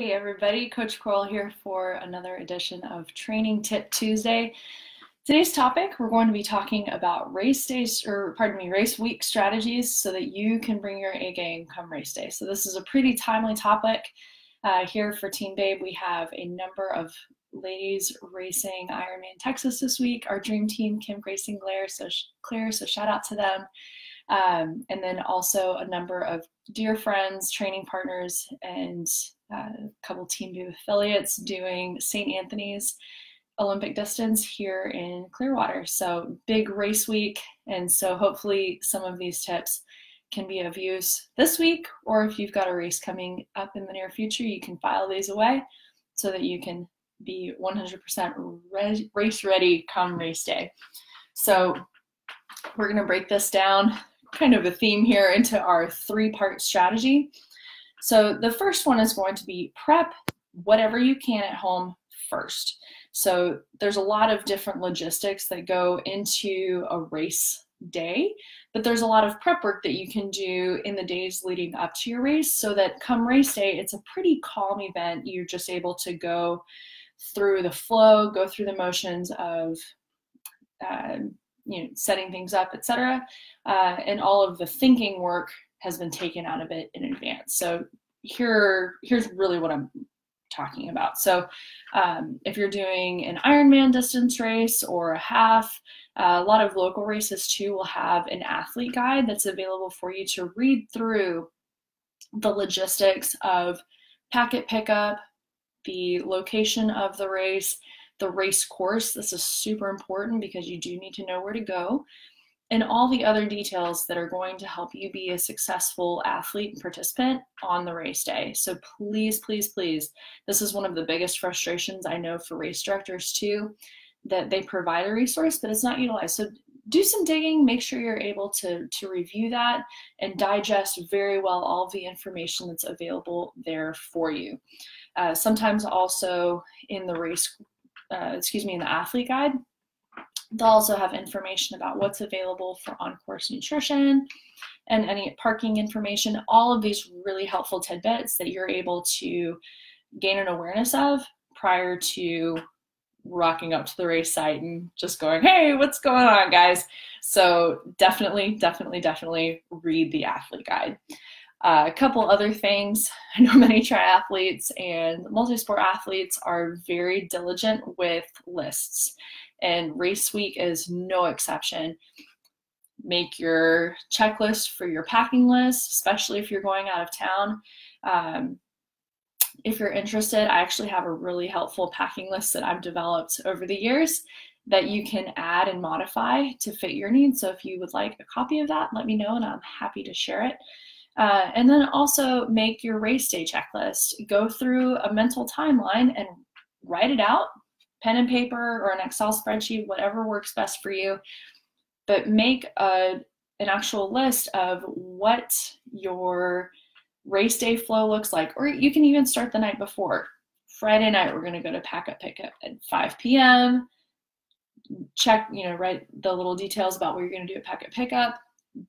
Hey everybody, Coach Coral here for another edition of Training Tip Tuesday. Today's topic, we're going to be talking about race days, or pardon me, race week strategies so that you can bring your A game come race day. So this is a pretty timely topic. Uh, here for Team Babe, we have a number of ladies racing Ironman Texas this week. Our dream team, Kim Grace and Claire, so, Claire, so shout out to them. Um, and then also a number of dear friends, training partners, and uh, a couple Team Babe affiliates doing St. Anthony's Olympic distance here in Clearwater. So big race week. And so hopefully some of these tips can be of use this week, or if you've got a race coming up in the near future, you can file these away so that you can be 100% race ready come race day. So we're going to break this down, kind of a theme here, into our three part strategy. So the first one is going to be prep whatever you can at home first. So there's a lot of different logistics that go into a race day, but there's a lot of prep work that you can do in the days leading up to your race so that come race day, it's a pretty calm event. You're just able to go through the flow, go through the motions of uh, you know setting things up, etc. Uh, and all of the thinking work has been taken out of it in advance. So here, here's really what I'm talking about. So um, if you're doing an Ironman distance race or a half, uh, a lot of local races too will have an athlete guide that's available for you to read through the logistics of packet pickup, the location of the race, the race course. This is super important because you do need to know where to go and all the other details that are going to help you be a successful athlete and participant on the race day. So please, please, please, this is one of the biggest frustrations I know for race directors too, that they provide a resource, but it's not utilized. So do some digging, make sure you're able to, to review that and digest very well all the information that's available there for you. Uh, sometimes also in the race, uh, excuse me, in the athlete guide, They'll also have information about what's available for on-course nutrition and any parking information, all of these really helpful tidbits that you're able to gain an awareness of prior to rocking up to the race site and just going, hey, what's going on, guys? So definitely, definitely, definitely read the athlete guide. Uh, a couple other things. I know many triathletes and multi-sport athletes are very diligent with lists and race week is no exception. Make your checklist for your packing list, especially if you're going out of town. Um, if you're interested, I actually have a really helpful packing list that I've developed over the years that you can add and modify to fit your needs. So if you would like a copy of that, let me know and I'm happy to share it. Uh, and then also make your race day checklist. Go through a mental timeline and write it out pen and paper or an Excel spreadsheet, whatever works best for you. But make a, an actual list of what your race day flow looks like. Or you can even start the night before. Friday night, we're going to go to packet pickup at 5 p.m. Check, you know, write the little details about what you're going to do at packet pickup.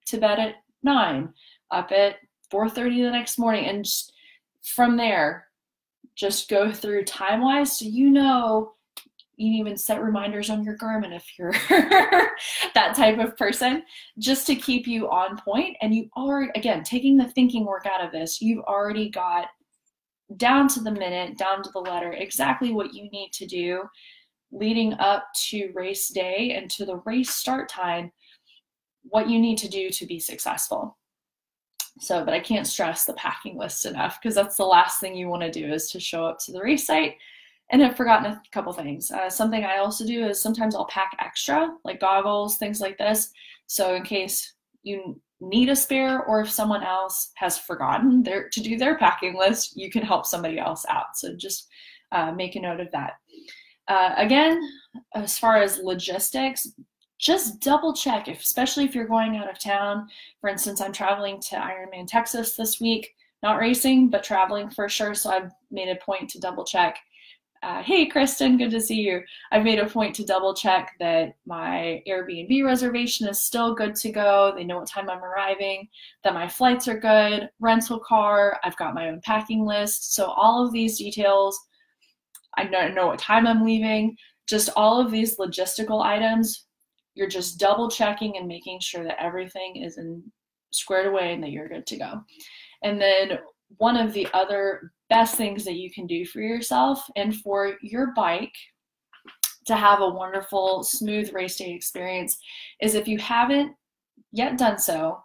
To bed at 9, up at 4:30 the next morning, and from there, just go through time wise so you know you can even set reminders on your Garmin if you're that type of person, just to keep you on point. And you are, again, taking the thinking work out of this, you've already got down to the minute, down to the letter, exactly what you need to do leading up to race day and to the race start time, what you need to do to be successful. So, but I can't stress the packing list enough because that's the last thing you want to do is to show up to the race site and I've forgotten a couple things. Uh, something I also do is sometimes I'll pack extra, like goggles, things like this. So in case you need a spare or if someone else has forgotten their, to do their packing list, you can help somebody else out. So just uh, make a note of that. Uh, again, as far as logistics, just double check, if, especially if you're going out of town. For instance, I'm traveling to Ironman Texas this week, not racing, but traveling for sure. So I've made a point to double check uh, hey, Kristen, good to see you. I've made a point to double check that my Airbnb reservation is still good to go. They know what time I'm arriving, that my flights are good, rental car, I've got my own packing list. So, all of these details, I know what time I'm leaving, just all of these logistical items, you're just double checking and making sure that everything is in squared away and that you're good to go. And then one of the other best things that you can do for yourself and for your bike to have a wonderful, smooth race day experience is if you haven't yet done so,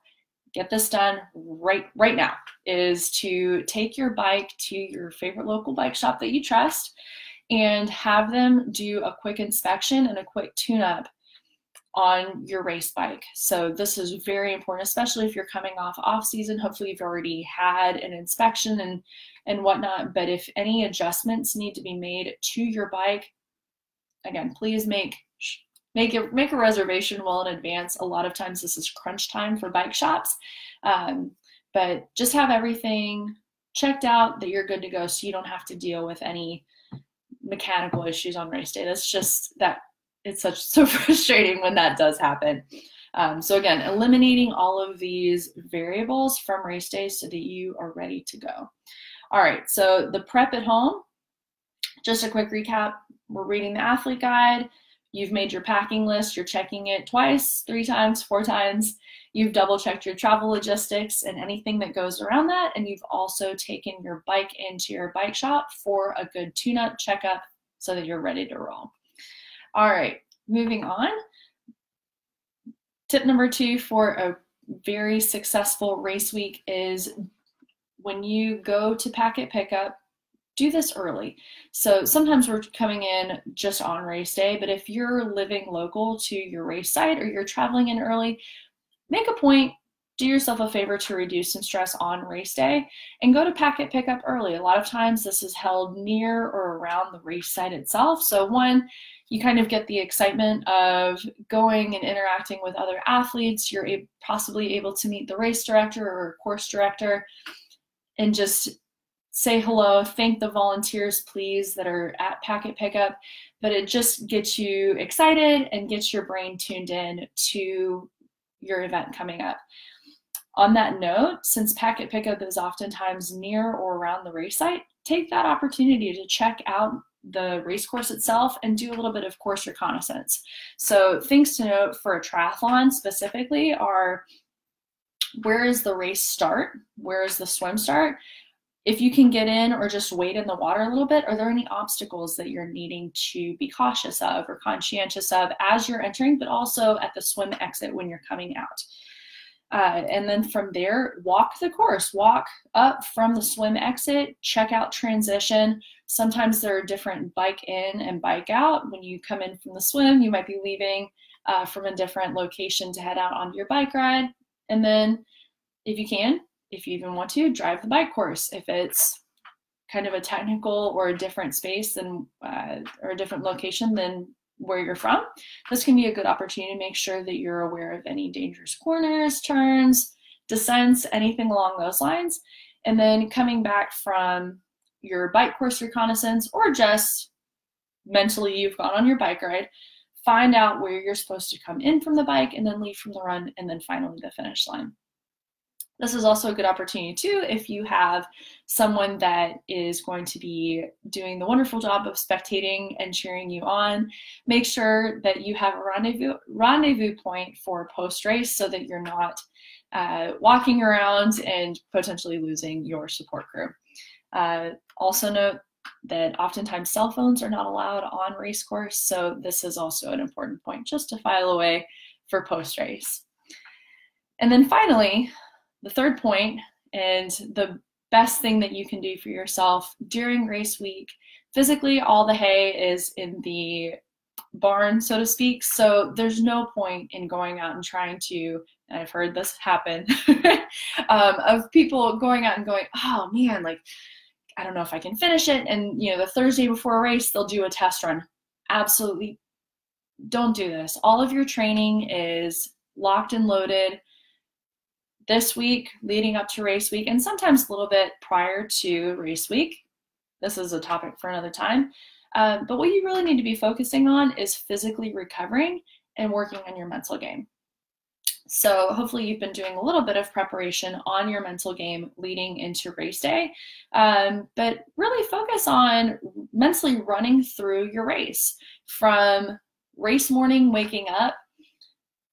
get this done right right now is to take your bike to your favorite local bike shop that you trust and have them do a quick inspection and a quick tune up on your race bike. So this is very important, especially if you're coming off off season. Hopefully you've already had an inspection and and whatnot. But if any adjustments need to be made to your bike, again, please make make it make a reservation well in advance. A lot of times this is crunch time for bike shops, um, but just have everything checked out that you're good to go, so you don't have to deal with any mechanical issues on race day. That's just that it's such so frustrating when that does happen. Um, so again, eliminating all of these variables from race day so that you are ready to go. All right, so the prep at home, just a quick recap. We're reading the athlete guide. You've made your packing list. You're checking it twice, three times, four times. You've double checked your travel logistics and anything that goes around that. And you've also taken your bike into your bike shop for a good tune up checkup so that you're ready to roll. All right, moving on. Tip number two for a very successful race week is when you go to packet pickup, do this early. So sometimes we're coming in just on race day, but if you're living local to your race site or you're traveling in early, make a point do yourself a favor to reduce some stress on race day and go to packet pickup early. A lot of times this is held near or around the race site itself. So, one, you kind of get the excitement of going and interacting with other athletes. You're possibly able to meet the race director or course director and just say hello, thank the volunteers, please, that are at packet pickup. But it just gets you excited and gets your brain tuned in to your event coming up. On that note, since packet pickup is oftentimes near or around the race site, take that opportunity to check out the race course itself and do a little bit of course reconnaissance. So things to note for a triathlon specifically are where is the race start? Where is the swim start? If you can get in or just wait in the water a little bit, are there any obstacles that you're needing to be cautious of or conscientious of as you're entering, but also at the swim exit when you're coming out? Uh, and then from there, walk the course, walk up from the swim exit, check out transition. Sometimes there are different bike in and bike out. When you come in from the swim, you might be leaving uh, from a different location to head out on your bike ride. And then, if you can, if you even want to, drive the bike course. If it's kind of a technical or a different space than uh, or a different location than where you're from. This can be a good opportunity to make sure that you're aware of any dangerous corners, turns, descents, anything along those lines. And then coming back from your bike course reconnaissance or just mentally you've gone on your bike ride, find out where you're supposed to come in from the bike and then leave from the run and then finally the finish line. This is also a good opportunity too if you have someone that is going to be doing the wonderful job of spectating and cheering you on. Make sure that you have a rendezvous rendezvous point for post race so that you're not uh, walking around and potentially losing your support crew. Uh, also note that oftentimes cell phones are not allowed on race course, so this is also an important point just to file away for post race. And then finally, the third point and the best thing that you can do for yourself during race week physically all the hay is in the barn so to speak. So there's no point in going out and trying to and i've heard this happen um, of people going out and going oh man like i don't know if i can finish it. And you know the thursday before a race they'll do a test run. Absolutely don't do this. All of your training is locked and loaded this week leading up to race week and sometimes a little bit prior to race week. This is a topic for another time. Uh, but what you really need to be focusing on is physically recovering and working on your mental game. So hopefully you've been doing a little bit of preparation on your mental game leading into race day, um, but really focus on mentally running through your race from race morning, waking up.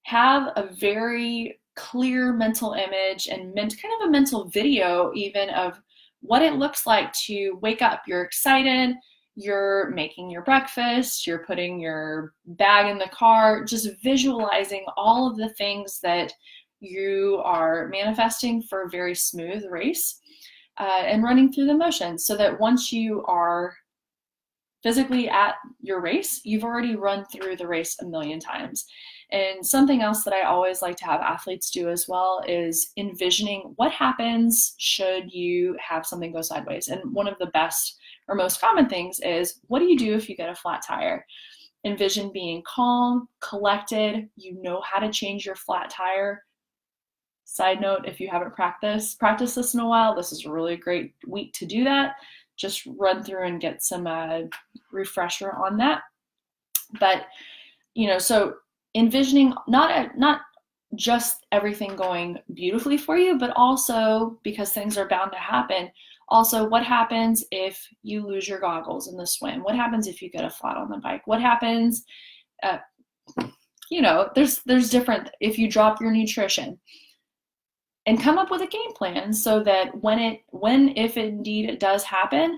Have a very clear mental image and kind of a mental video even of what it looks like to wake up. You're excited, you're making your breakfast, you're putting your bag in the car, just visualizing all of the things that you are manifesting for a very smooth race uh, and running through the motions so that once you are physically at your race, you've already run through the race a million times. And something else that I always like to have athletes do as well is envisioning what happens should you have something go sideways. And one of the best or most common things is what do you do if you get a flat tire? Envision being calm, collected, you know how to change your flat tire. Side note, if you haven't practiced practiced this in a while, this is a really great week to do that. Just run through and get some uh, refresher on that. But you know, so envisioning not not just everything going beautifully for you, but also because things are bound to happen, also, what happens if you lose your goggles in the swim? What happens if you get a flat on the bike? What happens, uh, you know, there's there's different if you drop your nutrition. And come up with a game plan so that when it when if indeed it does happen,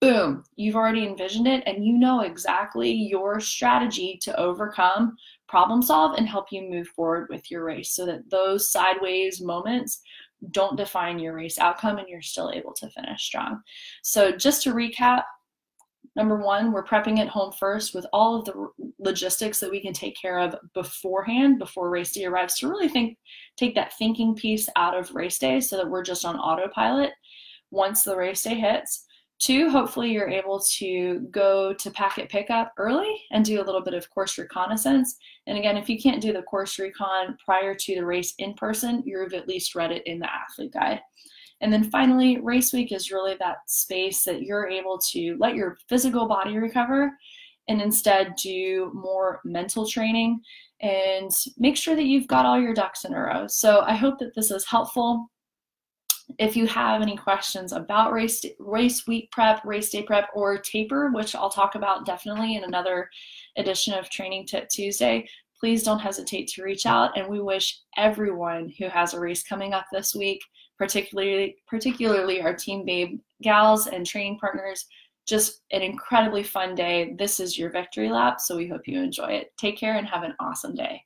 boom, you've already envisioned it and you know exactly your strategy to overcome, problem solve, and help you move forward with your race so that those sideways moments don't define your race outcome and you're still able to finish strong. So, just to recap, number one, we're prepping at home first with all of the logistics that we can take care of beforehand, before race day arrives, to really think, take that thinking piece out of race day so that we're just on autopilot once the race day hits. Two, hopefully you're able to go to packet pickup early and do a little bit of course reconnaissance. And again, if you can't do the course recon prior to the race in person, you've at least read it in the athlete guide. And then finally, race week is really that space that you're able to let your physical body recover and instead do more mental training and make sure that you've got all your ducks in a row. So I hope that this is helpful. If you have any questions about race, race week prep, race day prep, or taper, which I'll talk about definitely in another edition of Training Tip Tuesday, please don't hesitate to reach out. And we wish everyone who has a race coming up this week, particularly particularly our Team Babe gals and training partners, just an incredibly fun day. This is your victory lap, so we hope you enjoy it. Take care and have an awesome day.